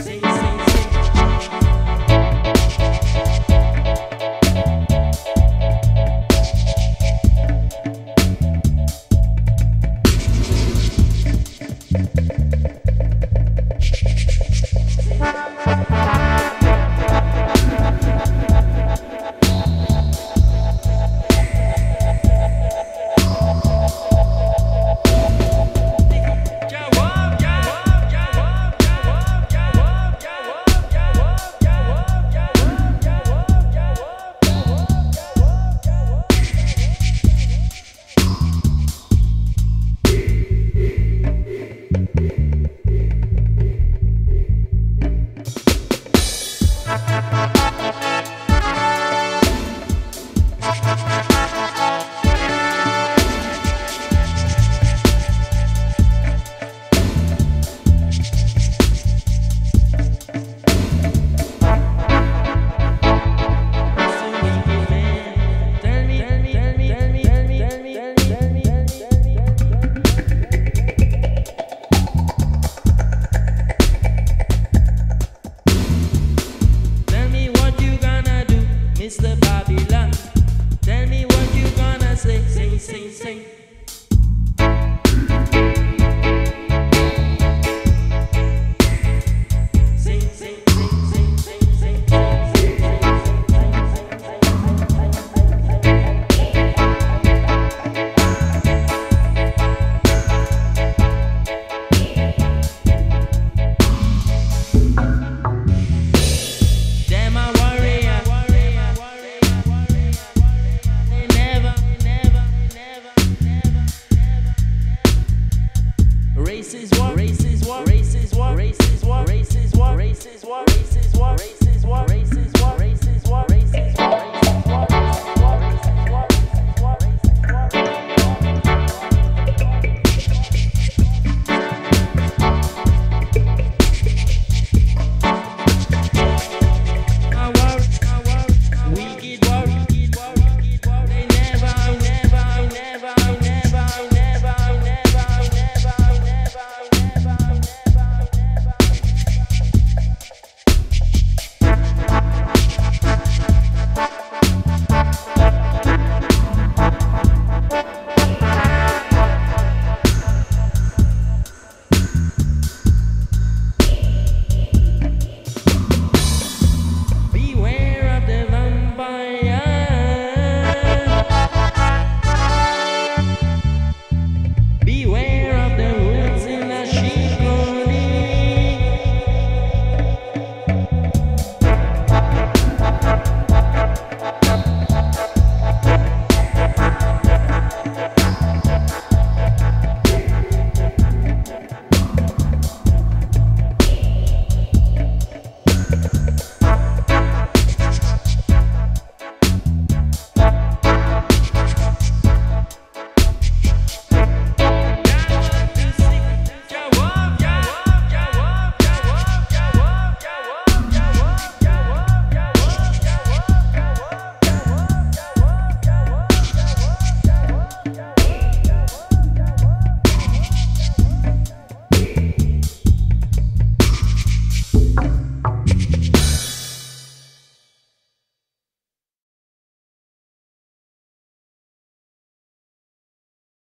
see. Races is Races race Races one, Races is Races race Races one.